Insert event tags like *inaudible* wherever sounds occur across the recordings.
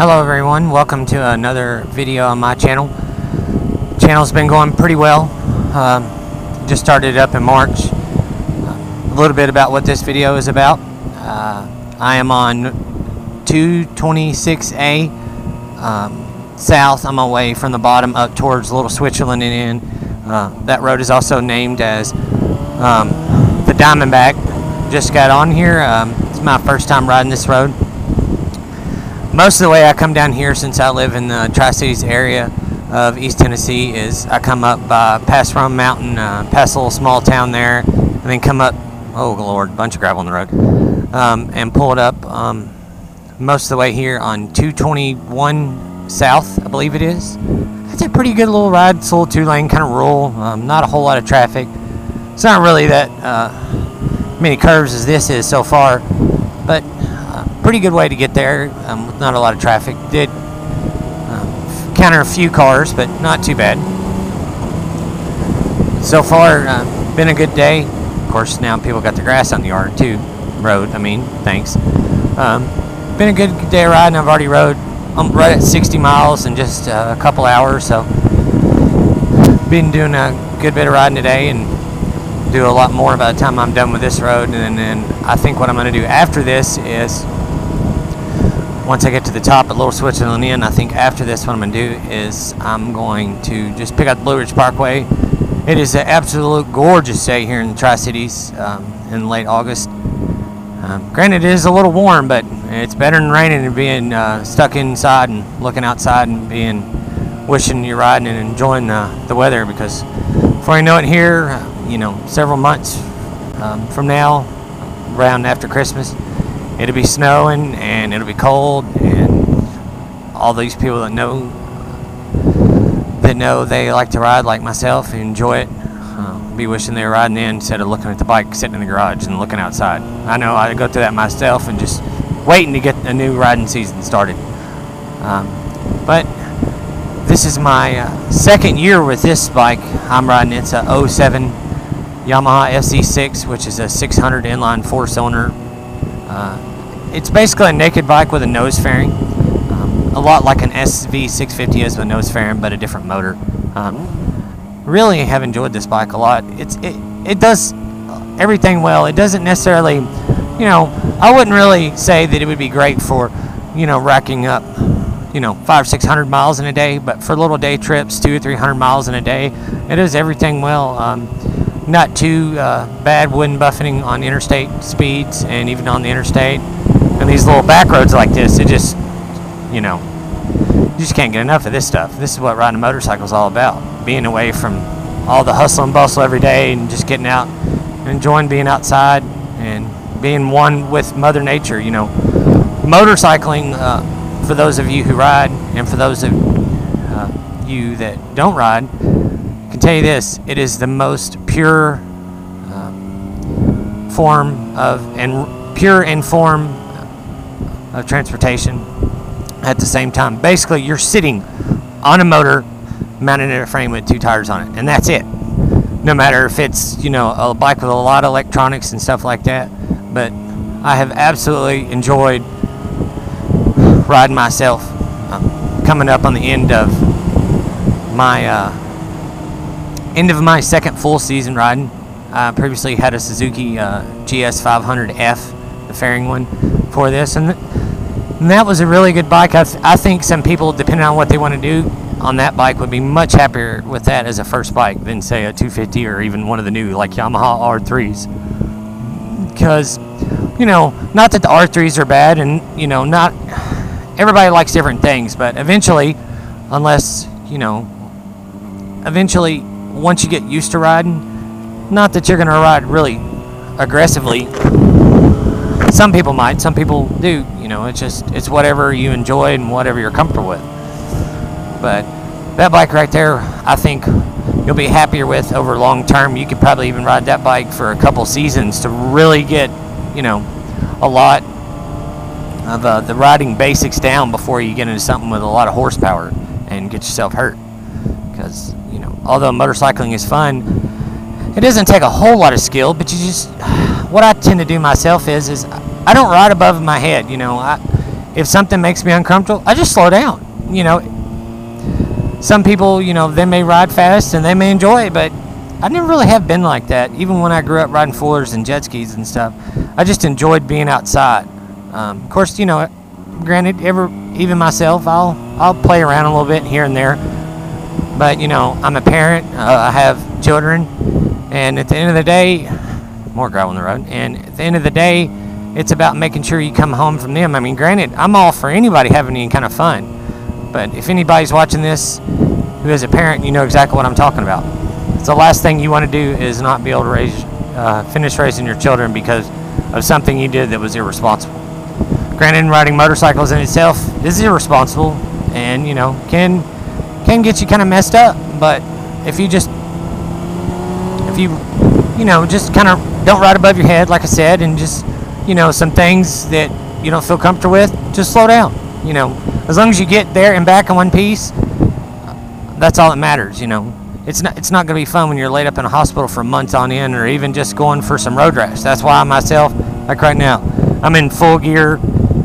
Hello everyone, welcome to another video on my channel. Channel's been going pretty well. Um, just started up in March. a little bit about what this video is about. Uh, I am on 226A um, south. I'm away from the bottom up towards Little Switzerland and in. Uh, that road is also named as um, the Diamondback. Just got on here. Um, it's my first time riding this road most of the way I come down here since I live in the Tri-Cities area of East Tennessee is I come up by past Roan Mountain, uh, past a little small town there, and then come up, oh lord, bunch of gravel on the road, um, and pull it up um, most of the way here on 221 South, I believe it is. It's a pretty good little ride. It's a little two-lane, kind of rural, um, not a whole lot of traffic. It's not really that uh, many curves as this is so far, but pretty good way to get there um, with not a lot of traffic. Did um, counter a few cars, but not too bad. So far, uh, been a good day. Of course, now people got the grass on the yard too. Road, I mean, thanks. Um, been a good day of riding. I've already rode I'm right at 60 miles in just uh, a couple hours, so been doing a good bit of riding today and do a lot more by the time I'm done with this road. And then I think what I'm going to do after this is once I get to the top at Little Switzerland Inn, I think after this, what I'm going to do is I'm going to just pick out the Blue Ridge Parkway. It is an absolute gorgeous day here in the Tri Cities um, in late August. Um, granted, it is a little warm, but it's better than raining and being uh, stuck inside and looking outside and being wishing you're riding and enjoying the, the weather because before you know it, here, you know, several months um, from now, around after Christmas, it'll be snowing and it'll be cold and all these people that know that know they like to ride like myself enjoy it. Uh, be wishing they were riding in instead of looking at the bike sitting in the garage and looking outside. I know i go through that myself and just waiting to get a new riding season started. Um, but this is my uh, second year with this bike. I'm riding. It's a 07 yamaha FZ6 which is a 600 inline four cylinder uh, it's basically a naked bike with a nose fairing. Um, a lot like an SV650 is with a nose fairing, but a different motor. Um, really have enjoyed this bike a lot. It's it, it does everything well. It doesn't necessarily, you know, I wouldn't really say that it would be great for, you know, racking up, you know, five six hundred miles in a day. But for little day trips, two or three hundred miles in a day, it does everything well. Um, not too uh, bad wind buffeting on interstate speeds and even on the interstate. These little back roads like this, it just, you know, you just can't get enough of this stuff. This is what riding a motorcycle is all about. Being away from all the hustle and bustle every day and just getting out and enjoying being outside and being one with Mother Nature. You know, motorcycling, uh, for those of you who ride and for those of uh, you that don't ride, I can tell you this it is the most pure uh, form of, and pure and form of transportation at the same time. Basically, you're sitting on a motor mounted in a frame with two tires on it, and that's it. No matter if it's you know a bike with a lot of electronics and stuff like that, but I have absolutely enjoyed riding myself. Um, coming up on the end of my uh, end of my second full season riding. I previously had a Suzuki uh, GS 500F, the fairing one, for this, and and that was a really good bike. I, th- I think some people, depending on what they want to do on that bike, would be much happier with that as a first bike than, say, a 250 or even one of the new, like Yamaha R3s. Because, you know, not that the R3s are bad, and, you know, not everybody likes different things, but eventually, unless, you know, eventually, once you get used to riding, not that you're going to ride really aggressively some people might, some people do. Know, it's just it's whatever you enjoy and whatever you're comfortable with. But that bike right there, I think you'll be happier with over long term. You could probably even ride that bike for a couple seasons to really get, you know, a lot of uh, the riding basics down before you get into something with a lot of horsepower and get yourself hurt. Because you know, although motorcycling is fun, it doesn't take a whole lot of skill, but you just *sighs* what I tend to do myself is is I don't ride above my head. You know, I if something makes me uncomfortable, I just slow down. You know, some people, you know, they may ride fast and they may enjoy it, but I never really have been like that. Even when I grew up riding fours and jet skis and stuff, I just enjoyed being outside. Um, of course, you know, granted, ever even myself, I'll I'll play around a little bit here and there. But you know, I'm a parent. Uh, I have children, and at the end of the day, more gravel on the road. And at the end of the day, it's about making sure you come home from them. I mean, granted, I'm all for anybody having any kind of fun, but if anybody's watching this who is a parent, you know exactly what I'm talking about. So the last thing you want to do is not be able to raise, uh, finish raising your children because of something you did that was irresponsible. Granted, riding motorcycles in itself is irresponsible, and you know can can get you kind of messed up. But if you just if you you know just kind of don't ride above your head, like I said, and just you know some things that you don't feel comfortable with, just slow down. You know, as long as you get there and back in one piece, that's all that matters. You know, it's not it's not going to be fun when you're laid up in a hospital for months on end, or even just going for some road rash. That's why myself, like right now, I'm in full gear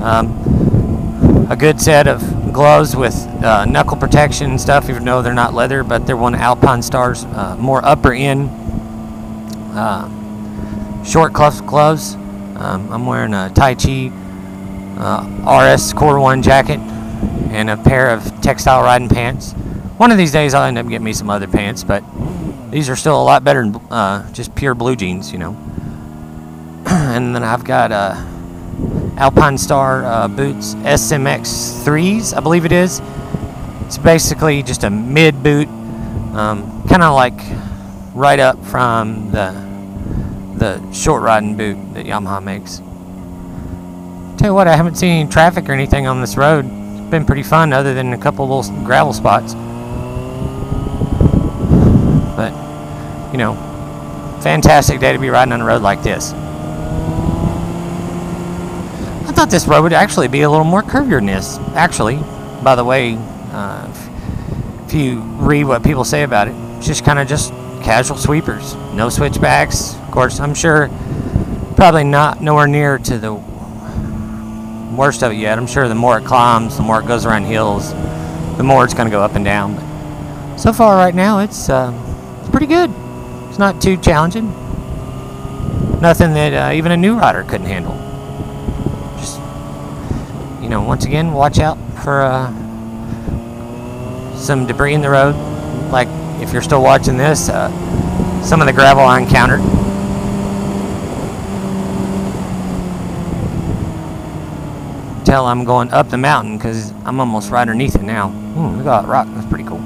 um, a good set of gloves with uh, knuckle protection and stuff, even though they're not leather, but they're one of Alpinestars, uh, more upper end uh, short cuff gloves. Um, I'm wearing a Taichi uh, RS Core 1 jacket and a pair of textile riding pants. One of these days I'll end up getting me some other pants, but these are still a lot better than uh, just pure blue jeans, you know. *clears throat* and then I've got uh, Alpinestar uh, boots, SMX 3s, I believe it is. It's basically just a mid boot, um, kind of like right up from the the short riding boot that Yamaha makes. Tell you what, I haven't seen any traffic or anything on this road. It's been pretty fun, other than a couple little gravel spots. But you know, fantastic day to be riding on a road like this I thought this road would actually be a little more curvier than this. Actually, by the way, uh, if you read what people say about it, it's just kind of just casual sweepers, no switchbacks. Of course, I'm sure probably not nowhere near to the worst of it yet. I'm sure the more it climbs, the more it goes around hills, the more it's going to go up and down. But so far, right now, it's uh, pretty good. It's not too challenging. Nothing that uh, even a new rider couldn't handle Just you know, once again, watch out for uh, some debris in the road. Like if you're still watching this, uh, some of the gravel I encountered. Tell I'm going up the mountain because I'm almost right underneath it now. Ooh, look at that rock. That's pretty cool.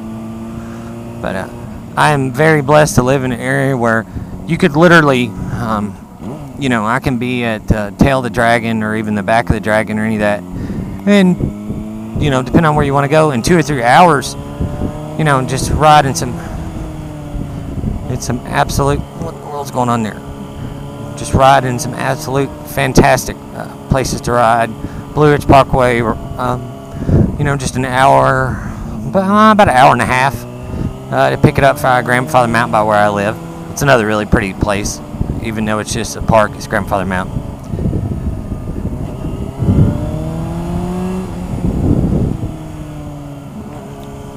But uh, I am very blessed to live in an area where you could literally um, you know, I can be at uh, tail of the dragon or even the back of the dragon or any of that, and you know, depending on where you want to go, in two or three hours, you know, just ride in some. It's some absolute. What the world's going on there? Just ride in some absolute fantastic uh, places to ride. Blue Ridge Parkway, um, you know, just an hour, about an hour and a half uh, to pick it up for Grandfather Mountain by where I live. It's another really pretty place even though it's just a park, it's Grandfather Mountain.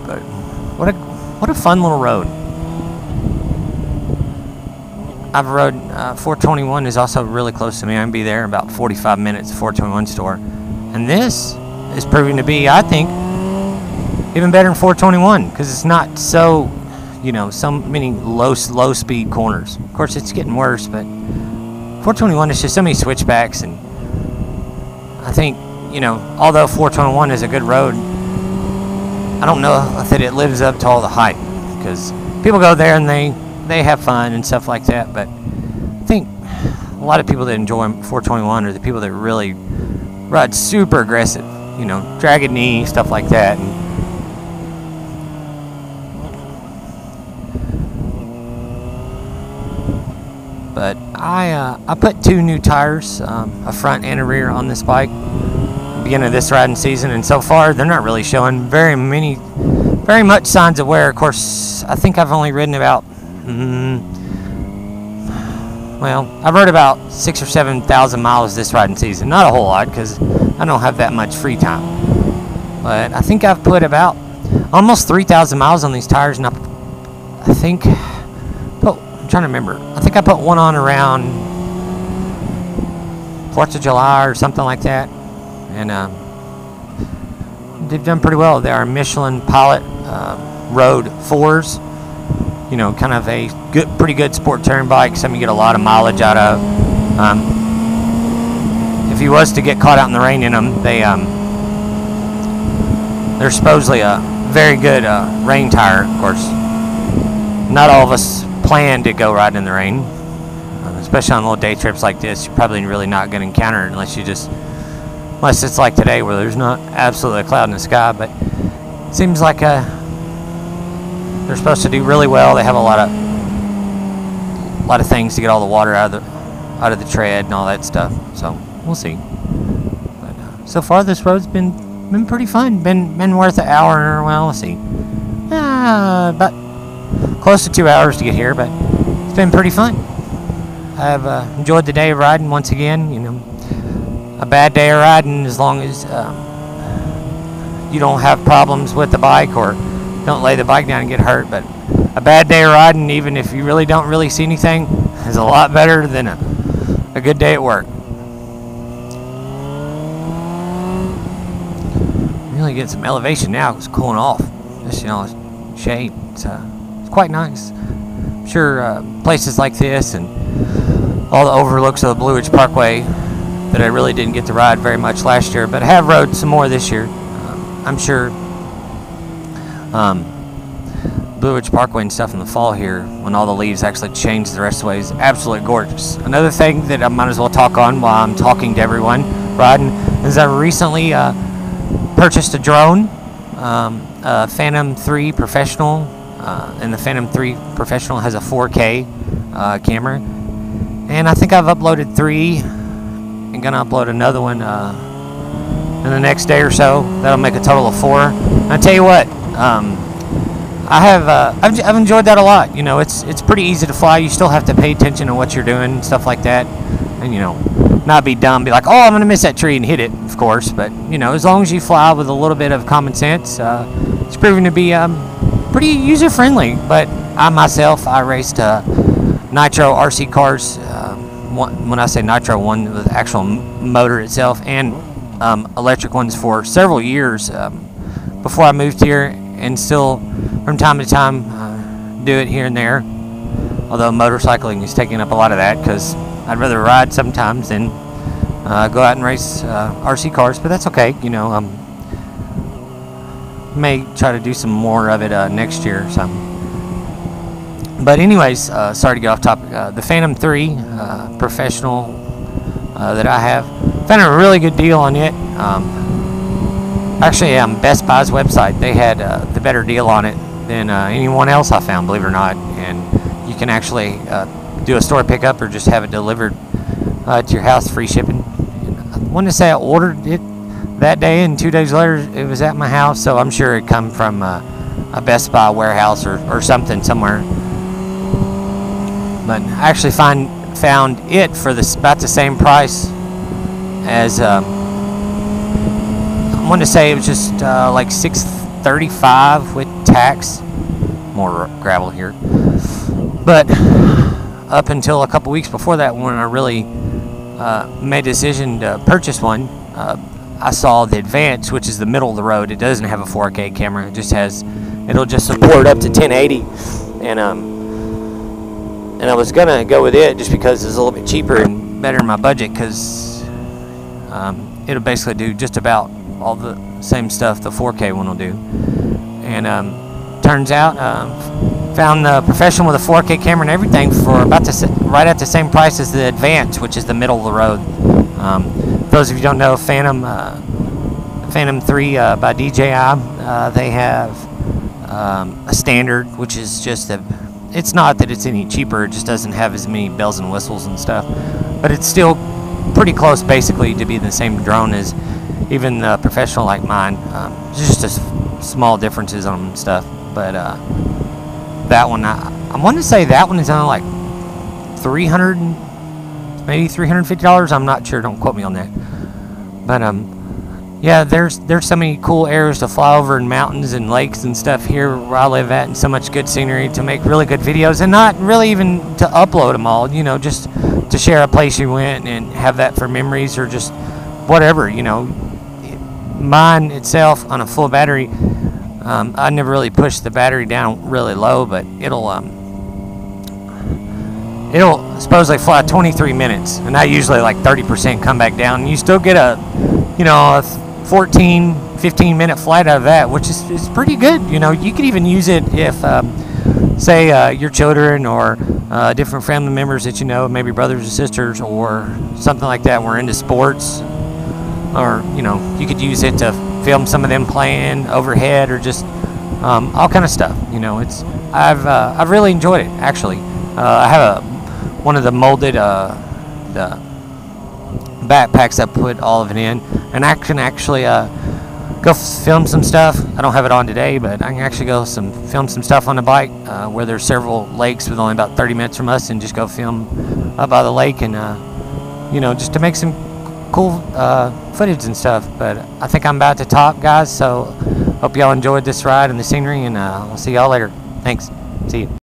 But what a what a fun little road. I've rode uh, 421 is also really close to me. I can be there in about 45 minutes. 421 store, and this is proving to be, I think, even better than 421 because it's not so you know, so many low low speed corners. Of course, it's getting worse, but 421 is just so many switchbacks, and I think you know, although 421 is a good road, I don't know that it lives up to all the hype because people go there and they they have fun and stuff like that. But I think a lot of people that enjoy 421 are the people that really ride super aggressive, you know, dragged knee stuff like that. And, But I uh, I put two new tires, um, a front and a rear, on this bike. Beginning of this riding season, and so far they're not really showing very many, very much signs of wear. Of course, I think I've only ridden about mm, well, I've rode about six or seven thousand miles this riding season. Not a whole lot because I don't have that much free time. But I think I've put about almost 3,000 miles on these tires, and I, I think, oh, I'm trying to remember. I think I put one on around Fourth of July or something like that, and um, they've done pretty well. They are Michelin Pilot uh, Road fours. You know, kind of a good, pretty good sport touring bike. Some you get a lot of mileage out of. Um, if he was to get caught out in the rain in them, they um, they're supposedly a very good uh, rain tire. Of course, not all of us plan to go riding in the rain, uh, especially on little day trips like this. You're probably really not going to encounter it unless you just unless it's like today where there's not absolutely a cloud in the sky. But it seems like uh, they're supposed to do really well. They have a lot of a lot of things to get all the water out of the out of the tread and all that stuff. So we'll see. But uh, so far, this road's been been pretty fun. Been been worth an hour. Or well, let's see, uh, about close to two hours to get here, but it's been pretty fun. I've uh, enjoyed the day of riding once again. You a bad day of riding as long as uh, you don't have problems with the bike or don't lay the bike down and get hurt. But a bad day of riding, even if you really don't really see anything, is a lot better than a, a good day at work. Really getting some elevation now. It's cooling off. Just you know, shade. It's, uh, it's quite nice. I'm sure uh, places like this and all the overlooks of the Blue Ridge Parkway that I really didn't get to ride very much last year, but I have rode some more this year. Um, I'm sure um, Blue Ridge Parkway and stuff in the fall here, when all the leaves actually change the rest of the way, is absolutely gorgeous. Another thing that I might as well talk on while I'm talking to everyone riding is I recently uh, purchased a drone, um, a Phantom 3 Professional, uh, and the Phantom 3 Professional has a 4K uh, camera. And I think I've uploaded three. I'm gonna upload another one uh, in the next day or so. That'll make a total of four. And I tell you what, um, I have uh, I've, I've enjoyed that a lot. You know, it's it's pretty easy to fly. You still have to pay attention to what you're doing, stuff like that, and you know, not be dumb, be like, oh, I'm gonna miss that tree and hit it, of course. But you know, as long as you fly with a little bit of common sense, uh, it's proven to be um, pretty user friendly. But I myself, I raced uh, nitro RC cars. When I say nitro, one with actual motor itself, and um, electric ones for several years um, before I moved here, and still from time to time uh, do it here and there. Although motorcycling is taking up a lot of that because I'd rather ride sometimes than uh, go out and race uh, RC cars, but that's okay. You know, um, may try to do some more of it uh, next year something. But anyways, uh, sorry to get off topic. Uh, the Phantom 3 uh, professional uh, that I have, found a really good deal on it. Um, actually, on Best Buy's website, they had uh, the better deal on it than uh, anyone else I found, believe it or not. And you can actually do a store pickup or just have it delivered to your house, free shipping. I want to say I ordered it that day, and two days later it was at my house. So I'm sure it come from a Best Buy warehouse or, or something somewhere. But I actually find found it for the about the same price as um, I want to say it was just uh, like 635 with tax. More gravel here, but up until a couple weeks before that, when I really uh, made a decision to purchase one, uh, I saw the Advance, which is the middle of the road. It doesn't have a 4K camera. It just has, it'll just support up to 1080, and um, and I was gonna go with it just because it's a little bit cheaper and better in my budget because um, it'll basically do just about all the same stuff the 4K one will do. And um, turns out, um, found the professional with a 4K camera and everything for about the right at the same price as the Advance, which is the middle of the road. Um, those of you don't know, Phantom uh, Phantom 3 uh, by DJI, uh, they have um, a standard, which is just a it's not that it's any cheaper, it just doesn't have as many bells and whistles and stuff. But it's still pretty close, basically, to be the same drone as even the professional like mine. Um, just a small differences on stuff. But uh, that one, I, I want to say that one is only like 300 maybe $350 i'm not sure don't quote me on that but um yeah there's there's so many cool areas to fly over and mountains and lakes and stuff here where i live at and so much good scenery to make really good videos and not really even to upload them all you know just to share a place you went and have that for memories or just whatever you know mine itself on a full battery um, I never really push the battery down really low, but it'll um, it'll supposedly fly 23 minutes, and I usually like 30% come back down. And you still get a, you know, a 14, 15 minute flight out of that, which is, is pretty good. You know, you could even use it if, um, say, uh, your children or uh, different family members that you know, maybe brothers or sisters or something like that, were into sports, or you know, you could use it to film some of them playing overhead or just um, all kind of stuff. You know, it's I've uh, I've really enjoyed it actually. Uh, I have a one of the molded uh, the backpacks I put all of it in, and I can actually uh, go film some stuff. I don't have it on today, but I can actually go some film some stuff on the bike uh, where there's several lakes with only about 30 minutes from us, and just go film up by the lake and uh, you know just to make some cool uh, footage and stuff. But I think I'm about to top, guys. So hope y'all enjoyed this ride and the scenery, and uh, I'll see y'all later. Thanks. See you.